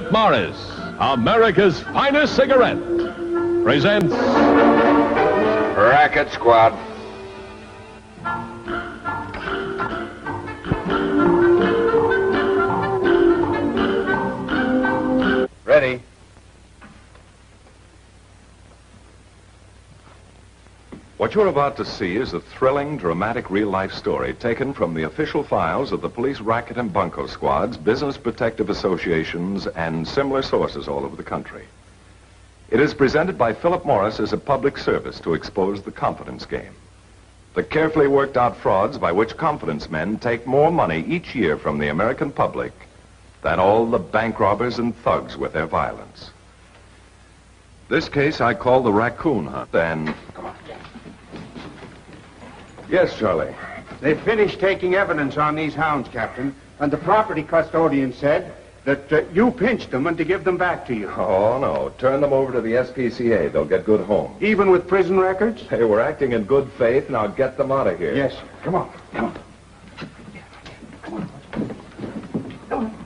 Philip Morris, America's finest cigarette, presents Racket Squad. Ready. What you're about to see is a thrilling, dramatic real-life story taken from the official files of the police racket and bunco squads, business protective associations, and similar sources all over the country. It is presented by Philip Morris as a public service to expose the confidence game. The carefully worked out frauds by which confidence men take more money each year from the American public than all the bank robbers and thugs with their violence. This case I call the raccoon hunt, and... Yes, Charlie. They finished taking evidence on these hounds, Captain, and the property custodian said that uh, you pinched them and to give them back to you. Oh, no. Turn them over to the SPCA. They'll get good homes. Even with prison records? They were acting in good faith. Now get them out of here. Yes. Come on. Come on. Come on.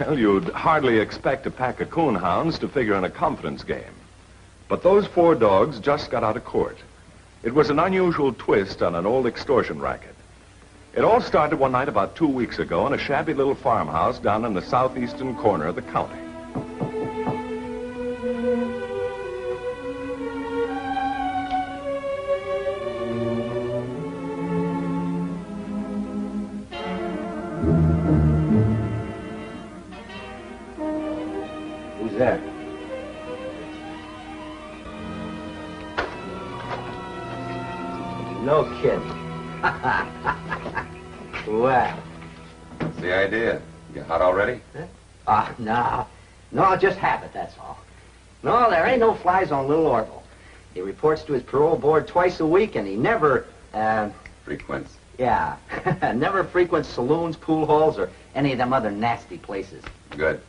Well, you'd hardly expect a pack of coonhounds to figure in a confidence game. But those four dogs just got out of court. It was an unusual twist on an old extortion racket. It all started one night about two weeks ago in a shabby little farmhouse down in the southeastern corner of the county. No, there ain't no flies on little Orville. He reports to his parole board twice a week, and he never, uh, Frequents. yeah, never frequents saloons, pool halls, or any of them other nasty places. Good.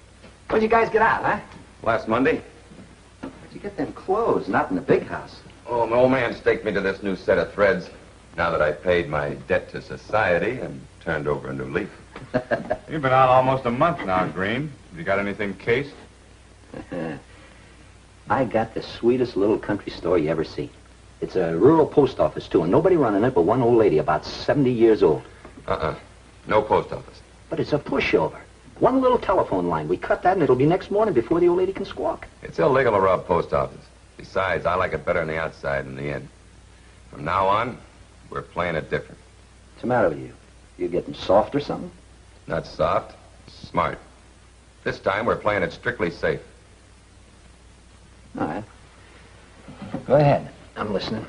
When'd you guys get out, huh? Last Monday? Where'd you get them clothes? Not in the big house. Oh, my old man staked me to this new set of threads. Now that I've paid my debt to society and turned over a new leaf. You've been out almost a month now, Green. Have you got anything cased? I got the sweetest little country store you ever see. It's a rural post office, too, and nobody running it but one old lady about 70 years old. Uh-uh. No post office. But it's a pushover. One little telephone line. We cut that, and it'll be next morning before the old lady can squawk. It's illegal to rob post office. Besides, I like it better on the outside than the in. From now on, we're playing it different. What's the matter with you? You getting soft or something? Not soft, smart. This time, we're playing it strictly safe. All right. Go ahead. I'm listening.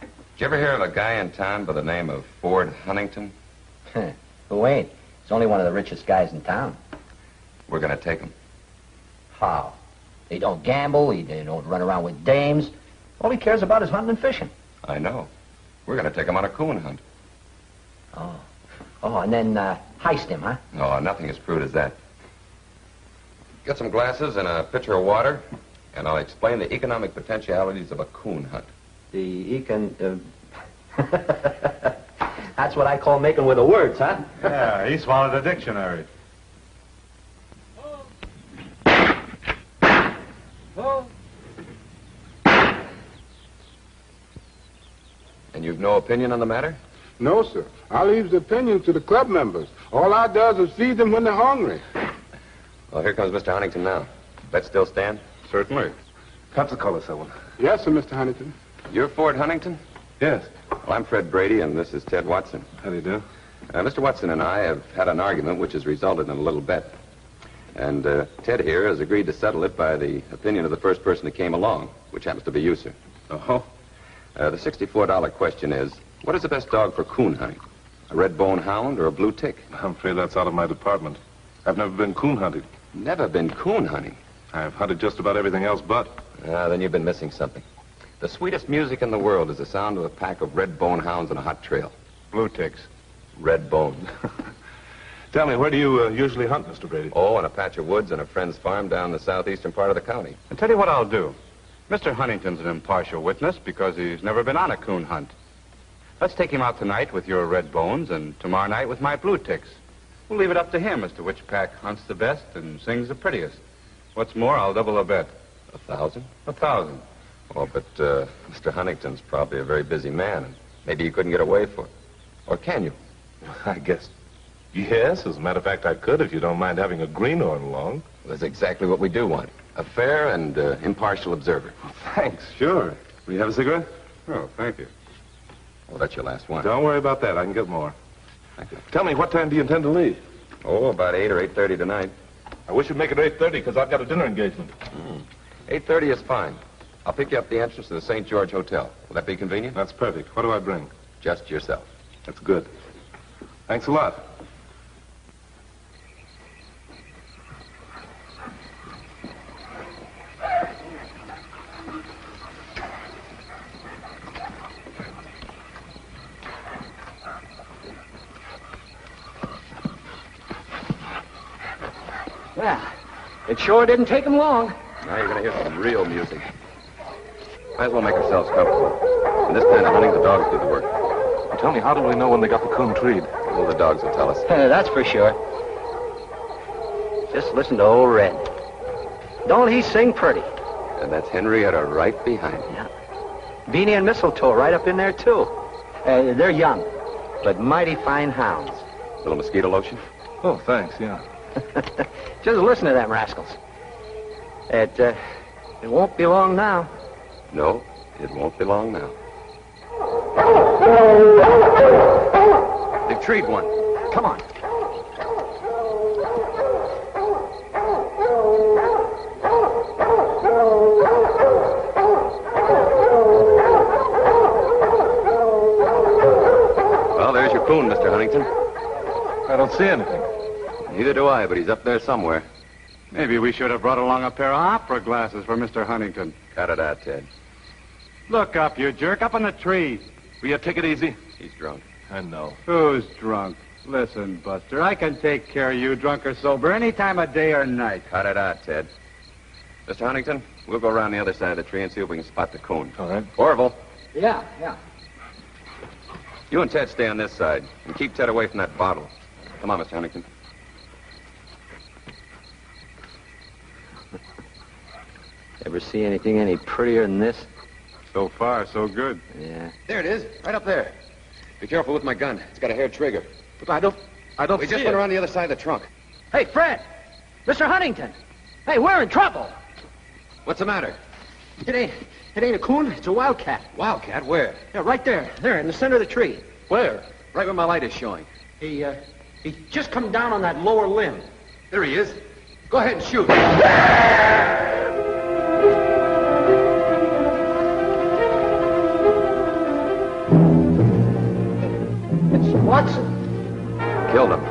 Did you ever hear of a guy in town by the name of Ford Huntington? Who ain't? He's only one of the richest guys in town. We're gonna take him. How? He don't gamble. He, he don't run around with dames. All he cares about is hunting and fishing. I know. We're gonna take him on a coon hunt. Oh. Oh, and then uh, heist him, huh? No, nothing as crude as that. Get some glasses and a pitcher of water, and I'll explain the economic potentialities of a coon hunt. The econ... Uh... That's what I call making with the words, huh? Yeah, he swallowed a dictionary. And you've no opinion on the matter? No, sir. I leaves the opinion to the club members. All I does is feed them when they're hungry. Well, here comes Mr. Huntington now. Bet still stand? Certainly. Cut the color, someone. Yes, sir, Mr. Huntington. You're Ford Huntington? Yes. Well, I'm Fred Brady, and this is Ted Watson. How do you do? Uh, Mr. Watson and I have had an argument which has resulted in a little bet. And uh, Ted here has agreed to settle it by the opinion of the first person that came along, which happens to be you, sir. Oh. Uh, the $64 question is, what is the best dog for coon hunting? A red bone hound or a blue tick? I'm afraid that's out of my department. I've never been coon hunting. Never been coon hunting. I've hunted just about everything else but. Ah, then you've been missing something. The sweetest music in the world is the sound of a pack of red bone hounds on a hot trail. Blue ticks. Red bone. Tell me, where do you uh, usually hunt, Mr. Brady? Oh, in a patch of woods on a friend's farm down the southeastern part of the county. I'll tell you what I'll do. Mr. Huntington's an impartial witness because he's never been on a coon hunt. Let's take him out tonight with your red bones and tomorrow night with my blue ticks. We'll leave it up to him as to which pack hunts the best and sings the prettiest. What's more, I'll double the bet. A thousand? A thousand. Oh, but uh, Mr. Huntington's probably a very busy man, and maybe you couldn't get away for it. Or can you? I guess. Yes, as a matter of fact, I could if you don't mind having a greenhorn along. Well, that's exactly what we do want. A fair and uh, impartial observer. Thanks, sure. Will you have a cigarette? Oh, thank you. Well, that's your last one. Don't worry about that. I can get more. Thank you. Tell me, what time do you intend to leave? Oh, about 8 or 8.30 tonight. I wish you'd make it 8.30, because I've got a dinner engagement. Hmm. 8.30 is fine. I'll pick you up at the entrance to the St. George Hotel. Will that be convenient? That's perfect. What do I bring? Just yourself. That's good. Thanks a lot. Sure didn't take him long. Now you're going to hear some real music. Might as well make ourselves comfortable. In this kind of hunting, the dogs do the work. Tell me, how do we know when they got the coon treed? Well, the dogs will tell us. That's for sure. Just listen to old Red. Don't he sing pretty? And that's Henrietta right behind him. Yeah. Beanie and Mistletoe right up in there, too. Uh, they're young, but mighty fine hounds. A Little mosquito lotion? Oh, thanks, yeah. Just listen to them rascals. It, uh, it won't be long now. No, it won't be long now. They've treed one. Come on. Well, there's your coon, Mr. Huntington. I don't see anything. Neither do I, but he's up there somewhere. Maybe we should have brought along a pair of opera glasses for Mr. Huntington. Cut it out, Ted. Look up, you jerk, up in the tree. Will you take it easy? He's drunk. I know. Who's drunk? Listen, Buster, I can take care of you, drunk or sober, any time of day or night. Cut it out, Ted. Mr. Huntington, we'll go around the other side of the tree and see if we can spot the coon. All right. Orville, Yeah, yeah. you and Ted stay on this side and keep Ted away from that bottle. Come on, Mr. Huntington. Ever see anything any prettier than this? So far, so good. Yeah. There it is, right up there. Be careful with my gun. It's got a hair trigger. But I don't... I don't see... We see just it. went around the other side of the trunk. Hey, Fred! Mr. Huntington! Hey, we're in trouble! What's the matter? It ain't, it ain't a coon, it's a wildcat. Wildcat, where? Yeah, right there, there, in the center of the tree. Where? Right where my light is showing. He, uh, he just come down on that lower limb. There he is. Go ahead and shoot. Killed him.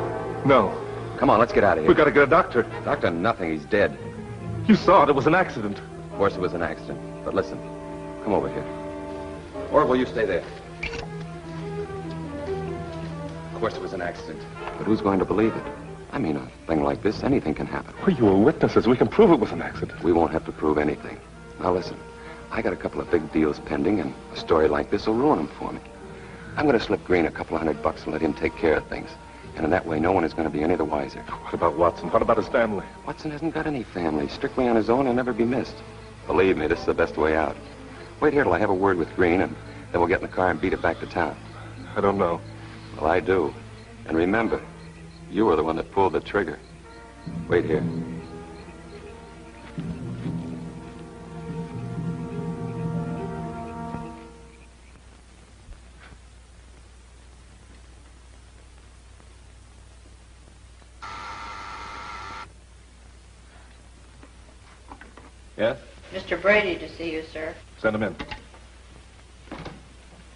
No. Come on, let's get out of here. We've gotta get a doctor. Doctor, nothing. He's dead. You saw it. It was an accident. Of course, it was an accident. But listen, come over here. Orville you stay there? Of course, it was an accident. But who's going to believe it? I mean, a thing like this, anything can happen. Well, you were witnesses. We can prove it was an accident. We won't have to prove anything. Now, listen. I got a couple of big deals pending, and a story like this will ruin them for me. I'm going to slip Green a couple of hundred bucks and let him take care of things. And in that way, no one is going to be any the wiser. What about Watson? What about his family? Watson hasn't got any family. Strictly on his own, he'll never be missed. Believe me, this is the best way out. Wait here till I have a word with Green, and then we'll get in the car and beat it back to town. I don't know. Well, I do. And remember, you were the one that pulled the trigger. Wait here. Mr. Brady to see you, sir. Send him in.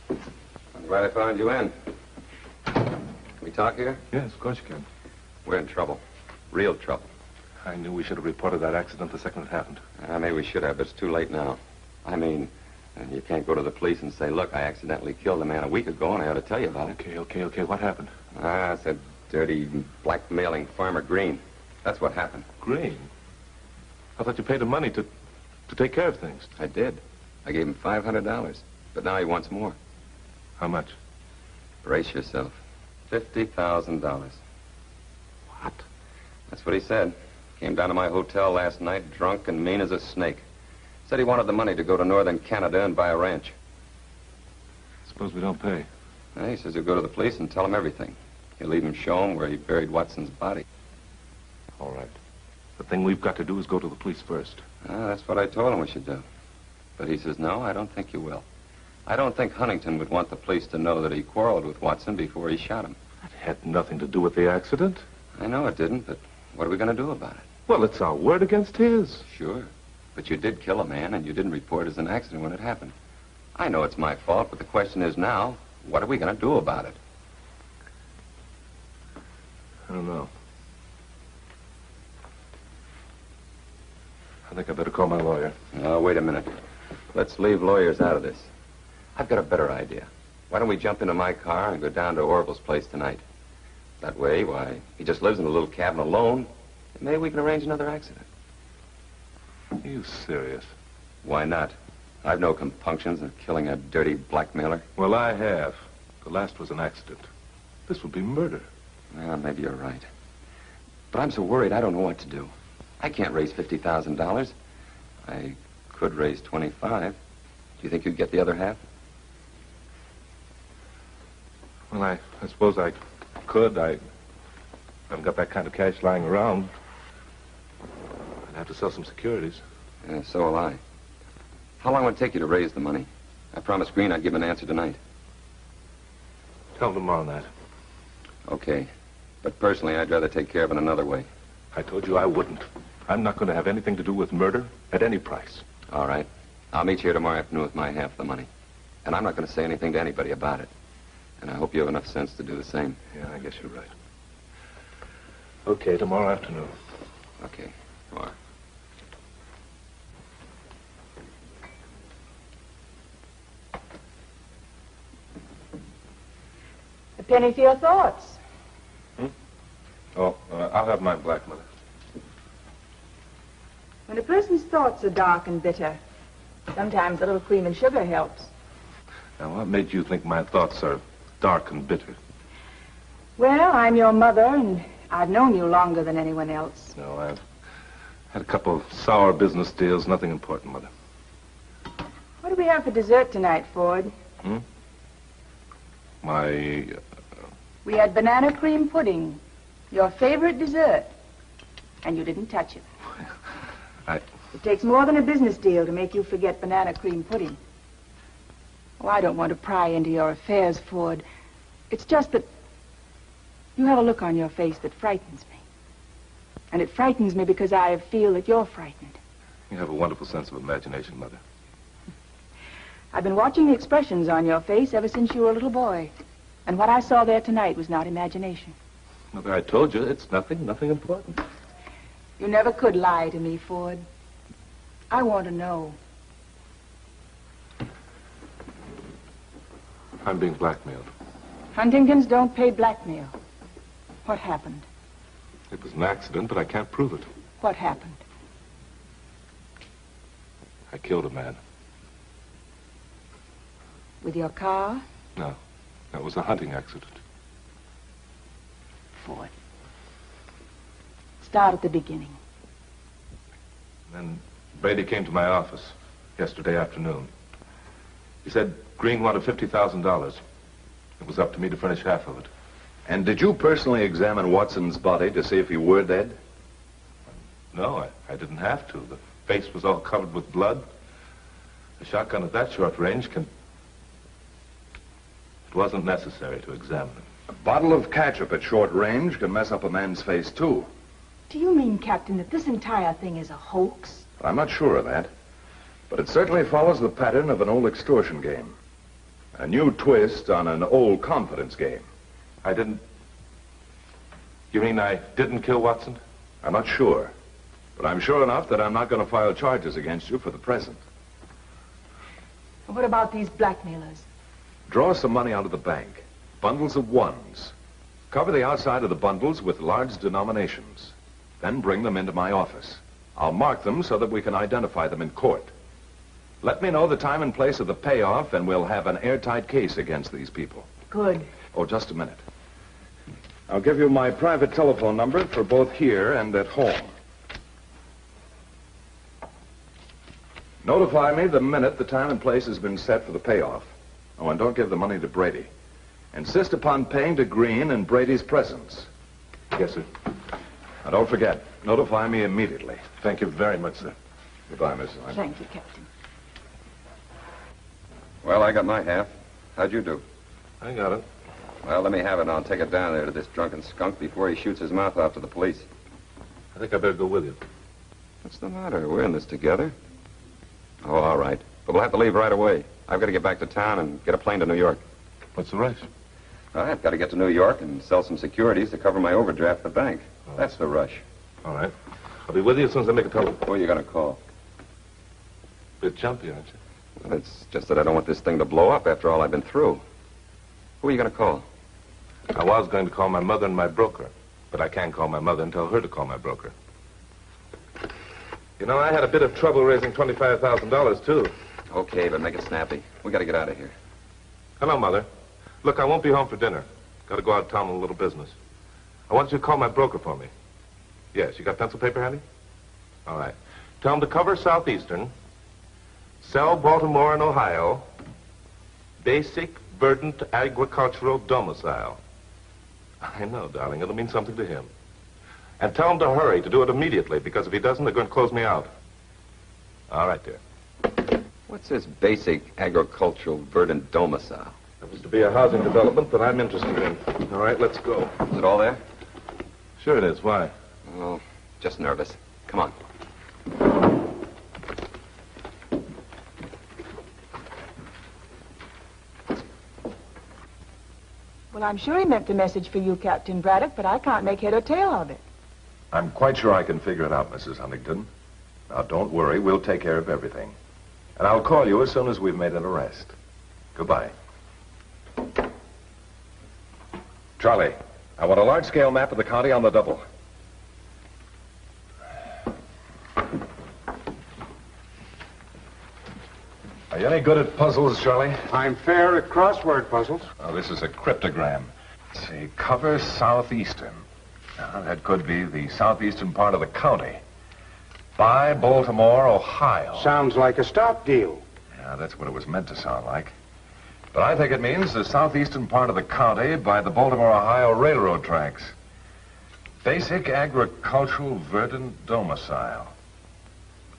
I'm glad I found you in. Can we talk here? Yes, of course you can. We're in trouble. Real trouble. I knew we should have reported that accident the second it happened. Uh, maybe we should have, but it's too late now. I mean, uh, you can't go to the police and say, look, I accidentally killed a man a week ago, and I ought to tell you about it. Okay, okay, okay. What happened? Ah, it's that dirty, blackmailing Farmer Green. That's what happened. Green. I thought you paid him money to, to take care of things. I did. I gave him $500, but now he wants more. How much? Brace yourself. $50,000. What? That's what he said. Came down to my hotel last night, drunk and mean as a snake. Said he wanted the money to go to northern Canada and buy a ranch. Suppose we don't pay. Uh, he says he'll go to the police and tell them everything. He'll even show them where he buried Watson's body. All right. The thing we've got to do is go to the police first. Ah, that's what I told him we should do. But he says, no, I don't think you will. I don't think Huntington would want the police to know that he quarreled with Watson before he shot him. That had nothing to do with the accident. I know it didn't, but what are we going to do about it? Well, it's our word against his. Sure. But you did kill a man, and you didn't report it as an accident when it happened. I know it's my fault, but the question is now, what are we going to do about it? I don't know. I think I better call my lawyer. Oh, wait a minute. Let's leave lawyers out of this. I've got a better idea. Why don't we jump into my car and go down to Orville's place tonight? That way, why, he just lives in a little cabin alone. and Maybe we can arrange another accident. Are you serious? Why not? I've no compunctions of killing a dirty blackmailer. Well, I have. The last was an accident. This would be murder. Well, maybe you're right. But I'm so worried I don't know what to do. I can't raise $50,000. I could raise 25. Do you think you'd get the other half? Well, I, I suppose I could. I haven't got that kind of cash lying around. I'd have to sell some securities. Yeah, so will I. How long would it take you to raise the money? I promised Green I'd give an answer tonight. Tell them tomorrow night. Okay. But personally, I'd rather take care of it another way. I told you I wouldn't. I'm not going to have anything to do with murder at any price. All right. I'll meet you here tomorrow afternoon with my half the money. And I'm not going to say anything to anybody about it. And I hope you have enough sense to do the same. Yeah, I guess you're right. Okay, tomorrow afternoon. Okay. Tomorrow. A penny for your thoughts. Hmm? Oh, uh, I'll have my black mother. When a person's thoughts are dark and bitter, sometimes a little cream and sugar helps. Now, what made you think my thoughts are dark and bitter? Well, I'm your mother, and I've known you longer than anyone else. No, I've had a couple of sour business deals. Nothing important, Mother. What do we have for dessert tonight, Ford? Hmm? My We had banana cream pudding, your favorite dessert, and you didn't touch it. It takes more than a business deal to make you forget banana cream pudding. Oh, I don't want to pry into your affairs, Ford. It's just that you have a look on your face that frightens me. And it frightens me because I feel that you're frightened. You have a wonderful sense of imagination, Mother. I've been watching the expressions on your face ever since you were a little boy. And what I saw there tonight was not imagination. Mother, I told you it's nothing, nothing important. You never could lie to me, Ford. I want to know. I'm being blackmailed. Huntingtons don't pay blackmail. What happened? It was an accident, but I can't prove it. What happened? I killed a man. With your car? No, that was a hunting accident. Ford. Start at the beginning. Then Brady came to my office yesterday afternoon. He said Green wanted $50,000. It was up to me to furnish half of it. And did you personally examine Watson's body to see if he were dead? No, I, I didn't have to. The face was all covered with blood. A shotgun at that short range can... It wasn't necessary to examine him. A bottle of ketchup at short range can mess up a man's face, too. Do you mean, Captain, that this entire thing is a hoax? I'm not sure of that. But it certainly follows the pattern of an old extortion game. A new twist on an old confidence game. I didn't... You mean I didn't kill Watson? I'm not sure. But I'm sure enough that I'm not going to file charges against you for the present. What about these blackmailers? Draw some money out of the bank. Bundles of ones. Cover the outside of the bundles with large denominations. Then bring them into my office. I'll mark them so that we can identify them in court. Let me know the time and place of the payoff, and we'll have an airtight case against these people. Good. Oh, just a minute. I'll give you my private telephone number for both here and at home. Notify me the minute the time and place has been set for the payoff. Oh, and don't give the money to Brady. Insist upon paying to Green in Brady's presence. Yes, sir. Now, don't forget, notify me immediately. Thank you very much, sir. Goodbye, Miss Line. Thank you, Captain. Well, I got my half. How'd you do? I got it. Well, let me have it, and I'll take it down there to this drunken skunk before he shoots his mouth off to the police. I think I better go with you. What's the matter? We're in this together. Oh, all right. But we'll have to leave right away. I've got to get back to town and get a plane to New York. What's the rush? I've got to get to New York and sell some securities to cover my overdraft at the bank. That's the rush. All right. I'll be with you as soon as I make a telephone. Who are you going to call? A Bit jumpy, aren't you? Well, it's just that I don't want this thing to blow up after all I've been through. Who are you going to call? I was going to call my mother and my broker, but I can't call my mother and tell her to call my broker. You know, I had a bit of trouble raising $25,000, too. Okay, but make it snappy. We got to get out of here. Hello, Mother. Look, I won't be home for dinner. Got to go out of town on a little business. I want you to call my broker for me. Yes, you got pencil paper handy? All right. Tell him to cover Southeastern, sell Baltimore and Ohio, basic verdant agricultural domicile. I know, darling. It'll mean something to him. And tell him to hurry, to do it immediately, because if he doesn't, they're going to close me out. All right, dear. What's this basic agricultural verdant domicile? Was to be a housing development that I'm interested in. All right, let's go. Is it all there? Sure it is. Why? Oh, just nervous. Come on. Well, I'm sure he meant the message for you, Captain Braddock, but I can't make head or tail of it. I'm quite sure I can figure it out, Mrs. Huntington. Now, don't worry. We'll take care of everything. And I'll call you as soon as we've made an arrest. Goodbye. Charlie, I want a large-scale map of the county on the double. Are you any good at puzzles, Charlie? I'm fair at crossword puzzles. Oh, this is a cryptogram. Let's see, cover southeastern. Now, that could be the southeastern part of the county. By Baltimore, Ohio. Sounds like a stock deal. Yeah, that's what it was meant to sound like. But I think it means the southeastern part of the county by the Baltimore, Ohio railroad tracks. Basic agricultural verdant domicile.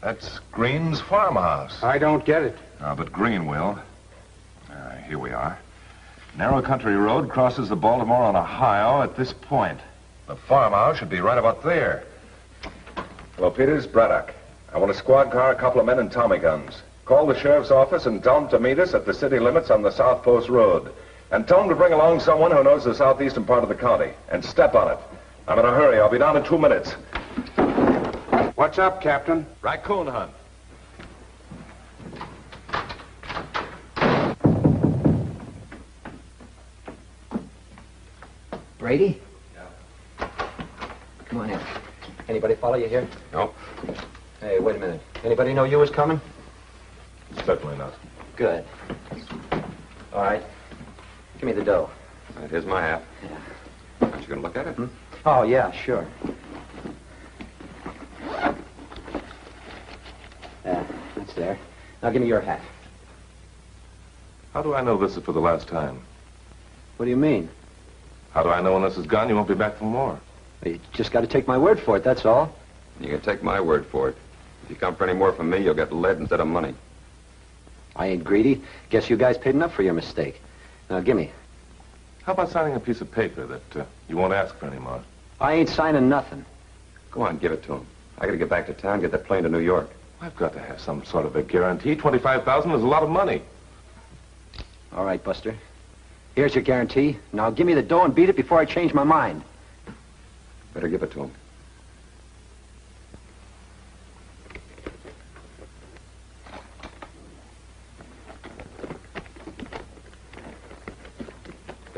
That's Green's farmhouse. I don't get it. Ah, but Green will. Ah, here we are. Narrow country road crosses the Baltimore on Ohio at this point. The farmhouse should be right about there. Well, Peters. Braddock. I want a squad car, a couple of men, and Tommy guns. Call the sheriff's office and tell them to meet us at the city limits on the South Post Road. And tell them to bring along someone who knows the southeastern part of the county. And step on it. I'm in a hurry. I'll be down in two minutes. What's up, Captain? Raccoon hunt. Brady? Yeah. Come on in. Anybody follow you here? No. Hey, wait a minute. Anybody know you was coming? Certainly not. Good. All right. Give me the dough. All right, here's my half. Yeah. Aren't you going to look at it? Hmm? Oh, yeah, sure. Yeah, that's there. Now give me your hat. How do I know this is for the last time? What do you mean? How do I know when this is gone you won't be back for more? You just got to take my word for it, that's all. You can take my word for it. If you come for any more from me, you'll get lead instead of money. I ain't greedy. Guess you guys paid enough for your mistake. Now, give me. How about signing a piece of paper that uh, you won't ask for anymore? I ain't signing nothing. Go on, give it to him. I got to get back to town, get that plane to New York. I've got to have some sort of a guarantee. 25000 is a lot of money. All right, Buster. Here's your guarantee. Now give me the dough and beat it before I change my mind. Better give it to him.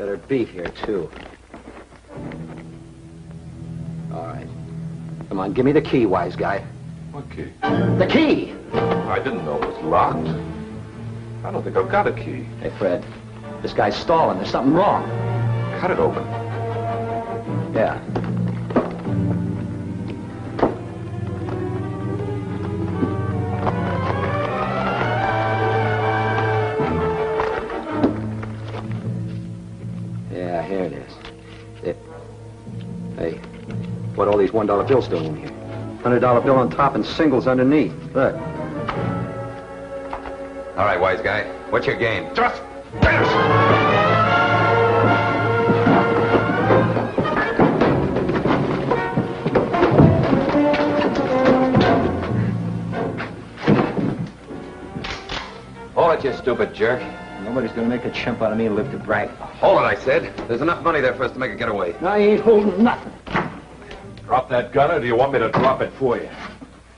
Better beat here, too. All right. Come on, give me the key, wise guy. What key? The key! I didn't know it was locked. I don't think I've got a key. Hey, Fred. This guy's stalling. There's something wrong. Cut it open. Yeah. Yeah, here it is. It, hey, what all these one dollar bills doing in here? Hundred dollar bill on top and singles underneath. Look. All right, wise guy. What's your game? Just finish! Oh, Hold it, you stupid jerk. Nobody's gonna make a chimp out of me and live to brag. Hold it, I said. There's enough money there for us to make a getaway. I ain't holding nothing. Drop that gun, or do you want me to drop it for you?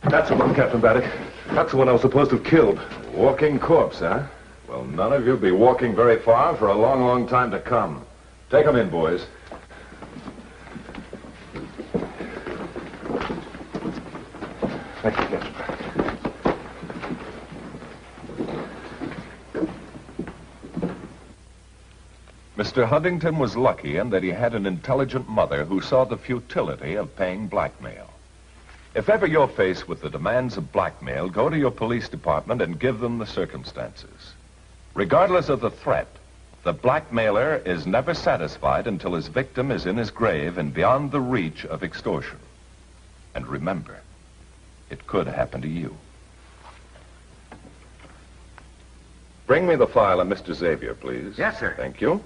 That's the one, Captain Braddock. That's the one I was supposed to have killed. Walking corpse, huh? Well, none of you'll be walking very far for a long, long time to come. Take 'em in, boys. Thank you, Mr. Huntington was lucky in that he had an intelligent mother who saw the futility of paying blackmail. If ever you're faced with the demands of blackmail, go to your police department and give them the circumstances. Regardless of the threat, the blackmailer is never satisfied until his victim is in his grave and beyond the reach of extortion. And remember, it could happen to you. Bring me the file of Mr. Xavier, please. Yes, sir. Thank you.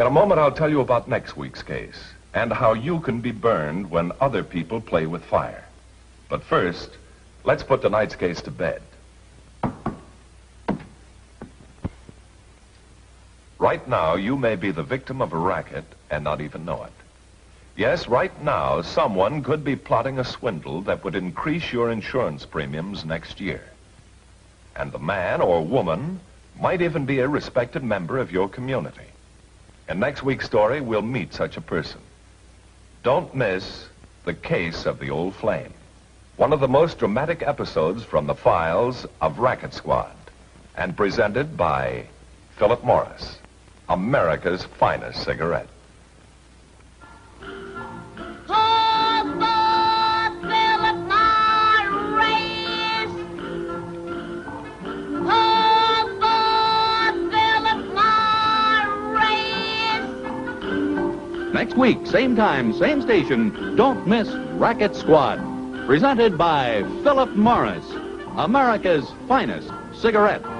In a moment, I'll tell you about next week's case and how you can be burned when other people play with fire. But first, let's put tonight's case to bed. Right now, you may be the victim of a racket and not even know it. Yes, right now, someone could be plotting a swindle that would increase your insurance premiums next year. And the man or woman might even be a respected member of your community. In next week's story, we'll meet such a person. Don't miss The Case of the Old Flame, one of the most dramatic episodes from the files of Racket Squad, and presented by Philip Morris, America's finest cigarette. Next week, same time, same station, don't miss Racket Squad. Presented by Philip Morris, America's finest cigarette.